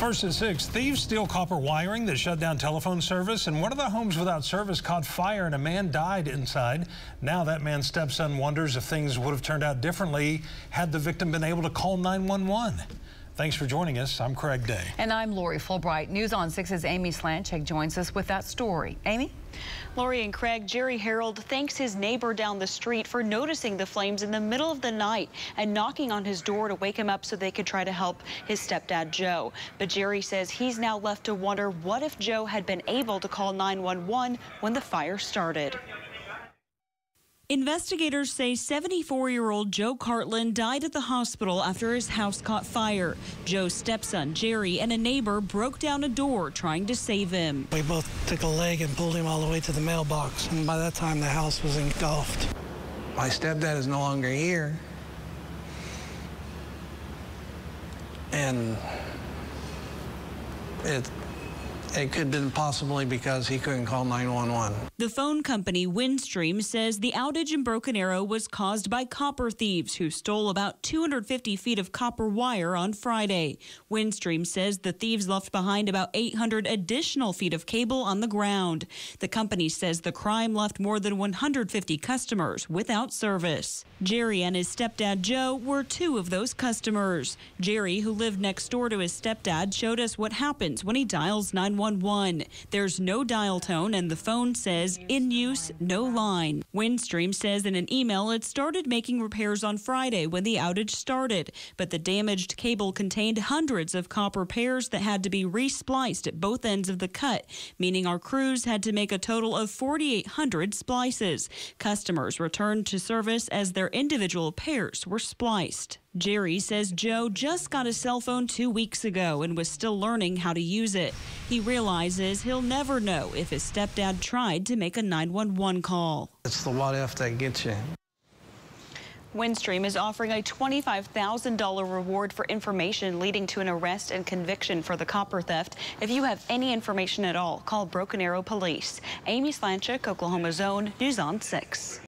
First at 6, thieves steal copper wiring that shut down telephone service, and one of the homes without service caught fire and a man died inside. Now that man's stepson wonders if things would have turned out differently had the victim been able to call 911. Thanks for joining us. I'm Craig Day. And I'm Lori Fulbright. News on 6's Amy Slanchik joins us with that story. Amy? Lori and Craig, Jerry Harold thanks his neighbor down the street for noticing the flames in the middle of the night and knocking on his door to wake him up so they could try to help his stepdad, Joe. But Jerry says he's now left to wonder what if Joe had been able to call 911 when the fire started. Investigators say 74 year old Joe Cartland died at the hospital after his house caught fire. Joe's stepson, Jerry, and a neighbor broke down a door trying to save him. We both took a leg and pulled him all the way to the mailbox, and by that time the house was engulfed. My stepdad is no longer here. And it it could have been possibly because he couldn't call 911. The phone company Windstream says the outage in Broken Arrow was caused by copper thieves who stole about 250 feet of copper wire on Friday. Windstream says the thieves left behind about 800 additional feet of cable on the ground. The company says the crime left more than 150 customers without service. Jerry and his stepdad Joe were two of those customers. Jerry, who lived next door to his stepdad, showed us what happens when he dials 911. 911. There's no dial tone, and the phone says in use, no line. Windstream says in an email it started making repairs on Friday when the outage started, but the damaged cable contained hundreds of copper pairs that had to be respliced at both ends of the cut, meaning our crews had to make a total of 4,800 splices. Customers returned to service as their individual pairs were spliced. Jerry says Joe just got a cell phone two weeks ago and was still learning how to use it. He realizes he'll never know if his stepdad tried to make a 911 call. It's the what if that gets you. Windstream is offering a $25,000 reward for information leading to an arrest and conviction for the copper theft. If you have any information at all, call Broken Arrow Police. Amy Slanchik, Oklahoma's Own, News on 6.